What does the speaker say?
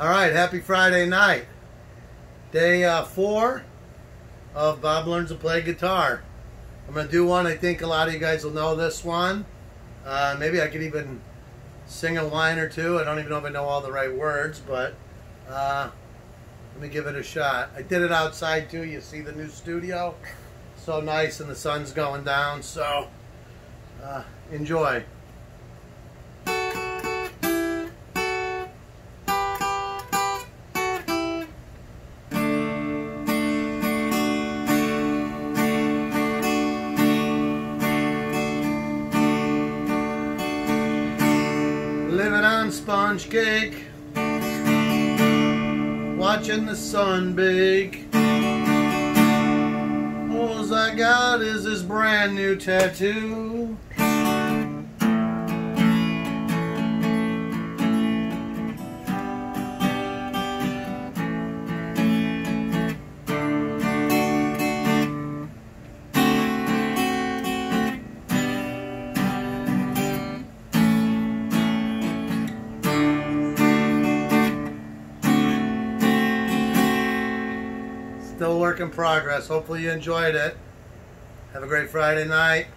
All right, happy Friday night. Day uh, four of Bob Learns to Play Guitar. I'm going to do one, I think a lot of you guys will know this one. Uh, maybe I could even sing a line or two. I don't even know if I know all the right words, but uh, let me give it a shot. I did it outside too. You see the new studio? So nice and the sun's going down, so uh, enjoy. Living on sponge cake, watching the sun bake. All I got is this brand new tattoo. Still work in progress. Hopefully you enjoyed it. Have a great Friday night.